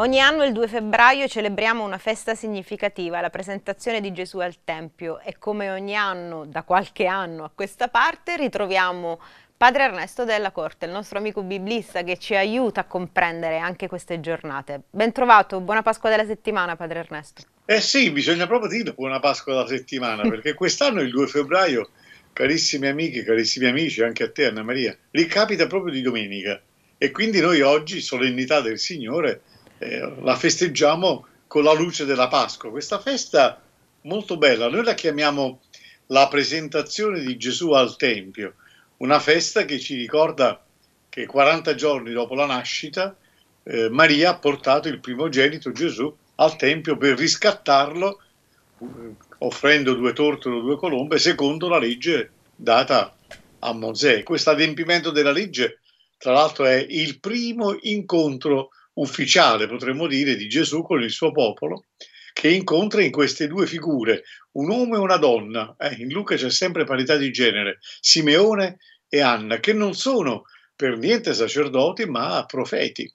Ogni anno il 2 febbraio celebriamo una festa significativa, la presentazione di Gesù al Tempio e come ogni anno, da qualche anno a questa parte, ritroviamo Padre Ernesto della Corte, il nostro amico biblista che ci aiuta a comprendere anche queste giornate. Ben trovato, buona Pasqua della settimana Padre Ernesto. Eh sì, bisogna proprio dire buona Pasqua della settimana, perché quest'anno il 2 febbraio, carissime amiche, carissimi amici, anche a te Anna Maria, ricapita proprio di domenica. E quindi noi oggi, solennità del Signore, eh, la festeggiamo con la luce della Pasqua. Questa festa molto bella, noi la chiamiamo la presentazione di Gesù al Tempio, una festa che ci ricorda che 40 giorni dopo la nascita eh, Maria ha portato il primogenito Gesù al Tempio per riscattarlo eh, offrendo due tortole o due colombe secondo la legge data a Mosè. Questo adempimento della legge, tra l'altro, è il primo incontro ufficiale, potremmo dire, di Gesù con il suo popolo, che incontra in queste due figure, un uomo e una donna. Eh, in Luca c'è sempre parità di genere, Simeone e Anna, che non sono per niente sacerdoti, ma profeti.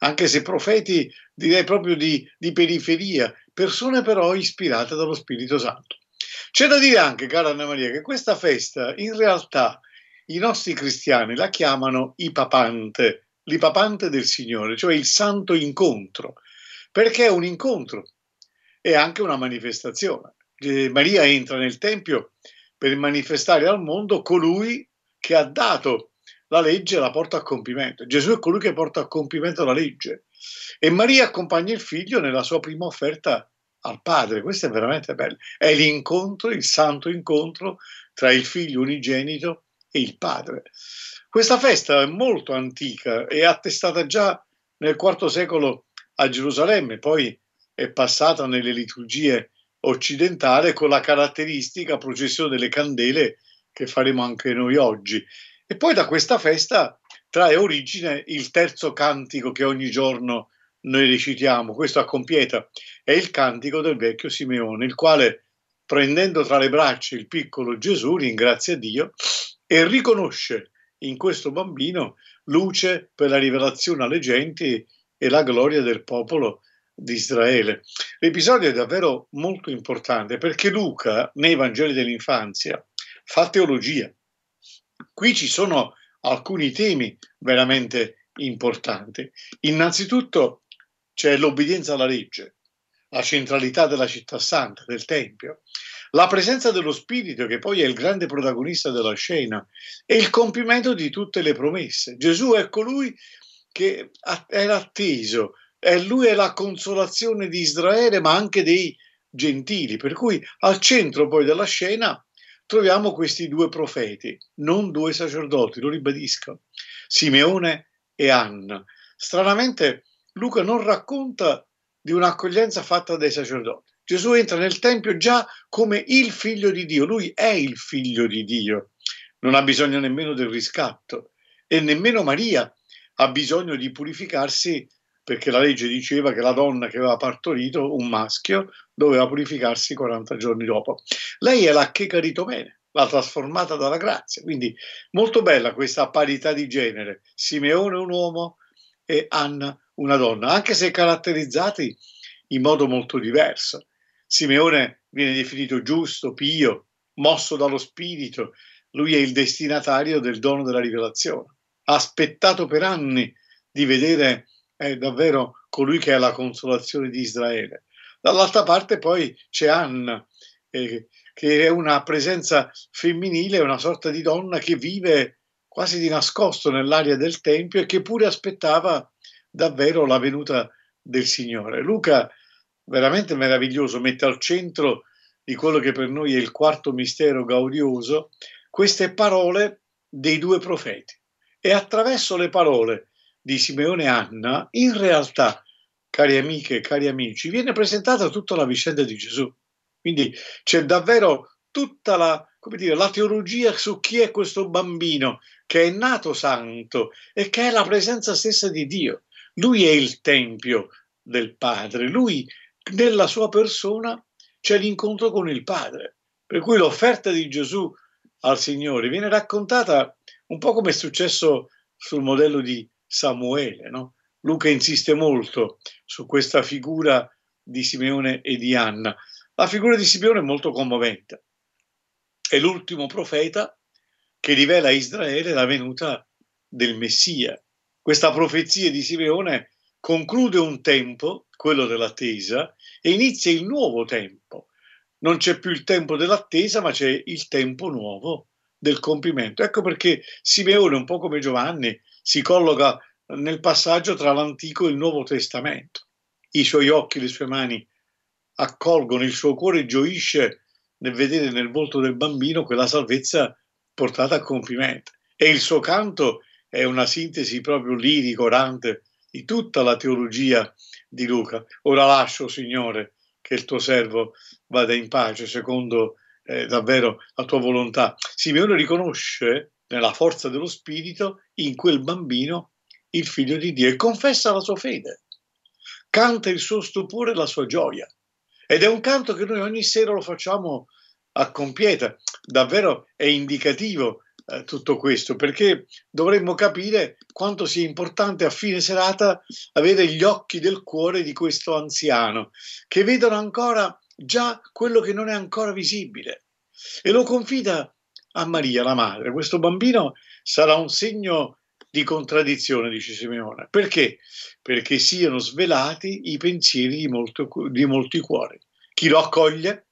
Anche se profeti direi proprio di, di periferia, persone però ispirate dallo Spirito Santo. C'è da dire anche, cara Anna Maria, che questa festa in realtà i nostri cristiani la chiamano Ipapante, l'ipapante del Signore, cioè il santo incontro, perché è un incontro, è anche una manifestazione. Maria entra nel Tempio per manifestare al mondo colui che ha dato la legge e la porta a compimento. Gesù è colui che porta a compimento la legge e Maria accompagna il figlio nella sua prima offerta al padre. Questo è veramente bello. È l'incontro, il santo incontro tra il figlio unigenito e il padre. Questa festa è molto antica, è attestata già nel IV secolo a Gerusalemme, poi è passata nelle liturgie occidentali con la caratteristica processione delle candele che faremo anche noi oggi. E poi da questa festa trae origine il terzo cantico che ogni giorno noi recitiamo, questo a compieta, è il cantico del vecchio Simeone, il quale prendendo tra le braccia il piccolo Gesù ringrazia Dio e riconosce in questo bambino luce per la rivelazione alle genti e la gloria del popolo di Israele. L'episodio è davvero molto importante perché Luca, nei Vangeli dell'infanzia, fa teologia. Qui ci sono alcuni temi veramente importanti. Innanzitutto c'è l'obbedienza alla legge, la centralità della città santa, del Tempio, la presenza dello Spirito, che poi è il grande protagonista della scena, e il compimento di tutte le promesse. Gesù è colui che era atteso, e lui è la consolazione di Israele, ma anche dei gentili, per cui al centro poi della scena troviamo questi due profeti, non due sacerdoti, lo ribadisco, Simeone e Anna. Stranamente Luca non racconta di un'accoglienza fatta dai sacerdoti. Gesù entra nel Tempio già come il figlio di Dio, lui è il figlio di Dio, non ha bisogno nemmeno del riscatto e nemmeno Maria ha bisogno di purificarsi perché la legge diceva che la donna che aveva partorito un maschio doveva purificarsi 40 giorni dopo. Lei è la checaritomene, la trasformata dalla grazia, quindi molto bella questa parità di genere, Simeone un uomo e Anna una donna, anche se caratterizzati in modo molto diverso. Simeone viene definito giusto, pio, mosso dallo spirito. Lui è il destinatario del dono della rivelazione. Ha aspettato per anni di vedere eh, davvero colui che è la consolazione di Israele. Dall'altra parte poi c'è Anna, eh, che è una presenza femminile, una sorta di donna che vive quasi di nascosto nell'aria del Tempio e che pure aspettava davvero la venuta del Signore. Luca veramente meraviglioso, mette al centro di quello che per noi è il quarto mistero gaudioso, queste parole dei due profeti. E attraverso le parole di Simeone e Anna, in realtà, cari amiche e cari amici, viene presentata tutta la vicenda di Gesù. Quindi c'è davvero tutta la, dire, la teologia su chi è questo bambino che è nato santo e che è la presenza stessa di Dio. Lui è il Tempio del Padre, lui nella sua persona c'è l'incontro con il Padre. Per cui l'offerta di Gesù al Signore viene raccontata un po' come è successo sul modello di Samuele, no? Luca insiste molto su questa figura di Simeone e di Anna. La figura di Simeone è molto commovente. È l'ultimo profeta che rivela a Israele la venuta del Messia. Questa profezia di Simeone conclude un tempo, quello dell'attesa, e inizia il nuovo tempo. Non c'è più il tempo dell'attesa, ma c'è il tempo nuovo del compimento. Ecco perché Simeone, un po' come Giovanni, si colloca nel passaggio tra l'Antico e il Nuovo Testamento. I suoi occhi, le sue mani accolgono, il suo cuore gioisce nel vedere nel volto del bambino quella salvezza portata a compimento. E il suo canto è una sintesi proprio lirico, orante di tutta la teologia di Luca. Ora lascio, Signore, che il tuo servo vada in pace secondo eh, davvero la tua volontà. Simeone riconosce nella forza dello Spirito in quel bambino il figlio di Dio e confessa la sua fede. Canta il suo stupore e la sua gioia. Ed è un canto che noi ogni sera lo facciamo a compieta. Davvero è indicativo eh, tutto questo, perché dovremmo capire quanto sia importante a fine serata avere gli occhi del cuore di questo anziano, che vedono ancora già quello che non è ancora visibile. E lo confida a Maria, la madre. Questo bambino sarà un segno di contraddizione, dice Simeone. Perché? Perché siano svelati i pensieri di, molto, di molti cuori. Chi lo accoglie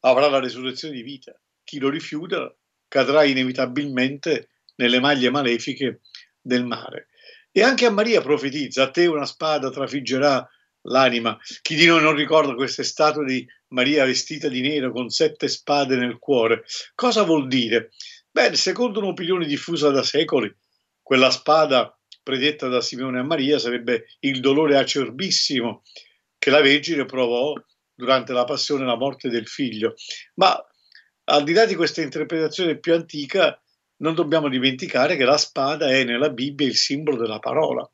avrà la resurrezione di vita, chi lo rifiuta cadrà inevitabilmente nelle maglie malefiche del mare. E anche a Maria profetizza, a te una spada trafiggerà l'anima. Chi di noi non ricorda queste statue di Maria vestita di nero con sette spade nel cuore? Cosa vuol dire? Beh, secondo un'opinione diffusa da secoli, quella spada predetta da Simeone a Maria sarebbe il dolore acerbissimo che la Vergine provò durante la passione e la morte del figlio. Ma al di là di questa interpretazione più antica, non dobbiamo dimenticare che la spada è nella Bibbia il simbolo della parola.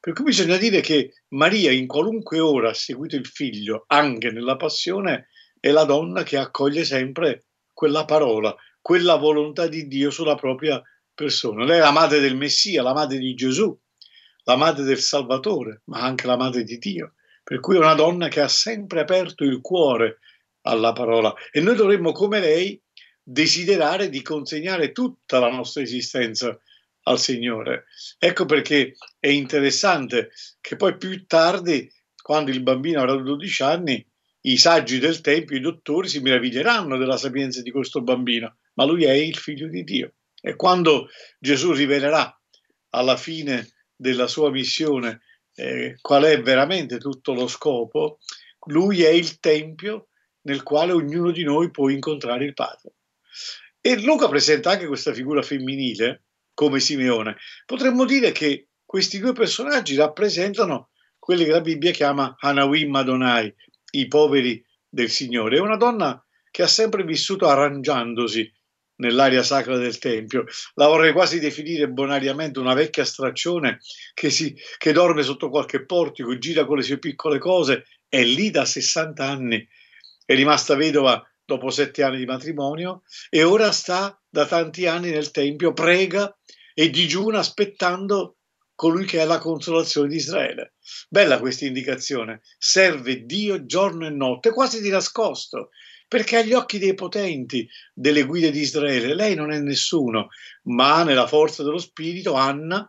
Per cui bisogna dire che Maria in qualunque ora ha seguito il figlio, anche nella passione, è la donna che accoglie sempre quella parola, quella volontà di Dio sulla propria persona. Lei è la madre del Messia, la madre di Gesù, la madre del Salvatore, ma anche la madre di Dio. Per cui è una donna che ha sempre aperto il cuore alla parola e noi dovremmo come lei desiderare di consegnare tutta la nostra esistenza al Signore. Ecco perché è interessante che poi più tardi, quando il bambino avrà 12 anni, i saggi del Tempio, i dottori si meraviglieranno della sapienza di questo bambino, ma lui è il figlio di Dio. E quando Gesù rivelerà alla fine della sua missione eh, qual è veramente tutto lo scopo, lui è il Tempio nel quale ognuno di noi può incontrare il Padre. E Luca presenta anche questa figura femminile come Simeone. Potremmo dire che questi due personaggi rappresentano quelli che la Bibbia chiama Hanawim Adonai, i poveri del Signore. È una donna che ha sempre vissuto arrangiandosi nell'area sacra del Tempio. La vorrei quasi definire bonariamente una vecchia straccione che, si, che dorme sotto qualche portico, gira con le sue piccole cose, è lì da 60 anni è rimasta vedova dopo sette anni di matrimonio e ora sta da tanti anni nel Tempio, prega e digiuna aspettando colui che è la consolazione di Israele. Bella questa indicazione. Serve Dio giorno e notte, quasi di nascosto, perché agli occhi dei potenti delle guide di Israele lei non è nessuno, ma nella forza dello Spirito Anna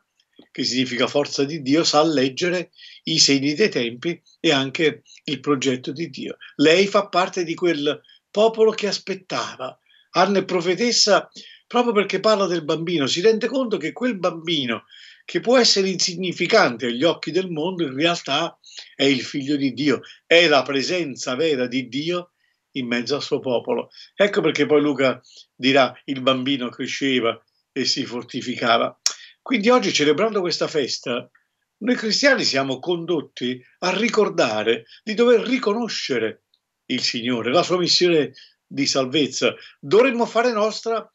che significa forza di Dio, sa leggere i segni dei tempi e anche il progetto di Dio. Lei fa parte di quel popolo che aspettava. Anna è profetessa proprio perché parla del bambino, si rende conto che quel bambino che può essere insignificante agli occhi del mondo, in realtà è il figlio di Dio, è la presenza vera di Dio in mezzo al suo popolo. Ecco perché poi Luca dirà il bambino cresceva e si fortificava. Quindi oggi, celebrando questa festa, noi cristiani siamo condotti a ricordare di dover riconoscere il Signore, la sua missione di salvezza. Dovremmo fare nostra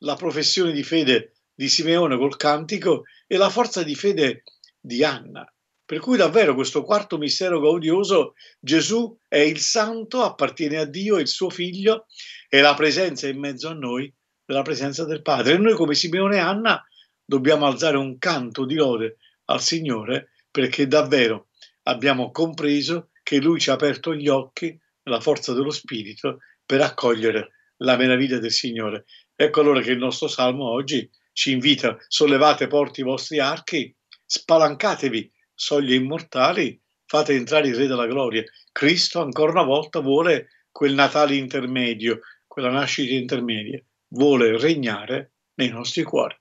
la professione di fede di Simeone col cantico e la forza di fede di Anna. Per cui davvero questo quarto mistero gaudioso, Gesù è il santo, appartiene a Dio, è il suo figlio, e la presenza in mezzo a noi della presenza del Padre. E noi come Simeone e Anna dobbiamo alzare un canto di lode al Signore perché davvero abbiamo compreso che Lui ci ha aperto gli occhi, la forza dello Spirito, per accogliere la meraviglia del Signore. Ecco allora che il nostro Salmo oggi ci invita, sollevate porti i vostri archi, spalancatevi, soglie immortali, fate entrare il Re della Gloria. Cristo ancora una volta vuole quel Natale intermedio, quella nascita intermedia, vuole regnare nei nostri cuori.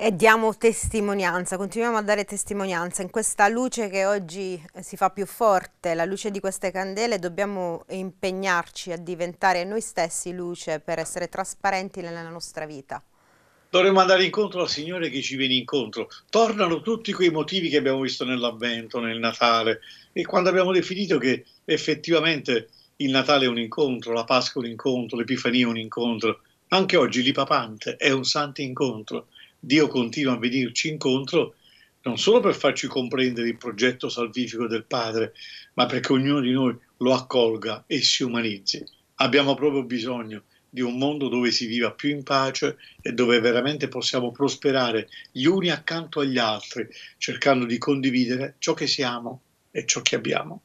E diamo testimonianza, continuiamo a dare testimonianza in questa luce che oggi si fa più forte, la luce di queste candele, dobbiamo impegnarci a diventare noi stessi luce per essere trasparenti nella nostra vita. Dovremmo andare incontro al Signore che ci viene incontro. Tornano tutti quei motivi che abbiamo visto nell'Avvento, nel Natale e quando abbiamo definito che effettivamente il Natale è un incontro, la Pasqua è un incontro, l'Epifania è un incontro, anche oggi l'Ipapante è un santo incontro. Dio continua a venirci incontro non solo per farci comprendere il progetto salvifico del Padre, ma perché ognuno di noi lo accolga e si umanizzi. Abbiamo proprio bisogno di un mondo dove si viva più in pace e dove veramente possiamo prosperare gli uni accanto agli altri, cercando di condividere ciò che siamo e ciò che abbiamo.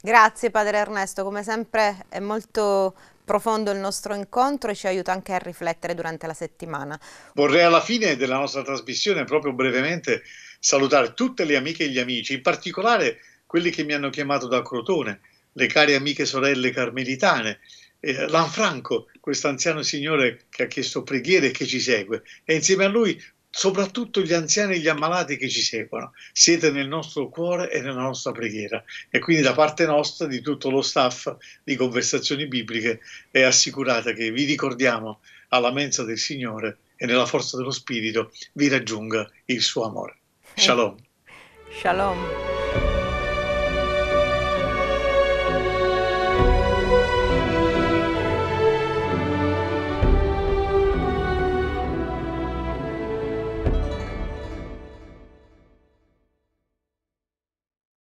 Grazie Padre Ernesto, come sempre è molto profondo il nostro incontro e ci aiuta anche a riflettere durante la settimana. Vorrei alla fine della nostra trasmissione proprio brevemente salutare tutte le amiche e gli amici, in particolare quelli che mi hanno chiamato da Crotone, le care amiche sorelle carmelitane, eh, Lanfranco, questo anziano signore che ha chiesto preghiere e che ci segue, e insieme a lui soprattutto gli anziani e gli ammalati che ci seguono. Siete nel nostro cuore e nella nostra preghiera. E quindi da parte nostra, di tutto lo staff di Conversazioni Bibliche, è assicurata che vi ricordiamo alla mensa del Signore e nella forza dello Spirito vi raggiunga il suo amore. Shalom. Shalom.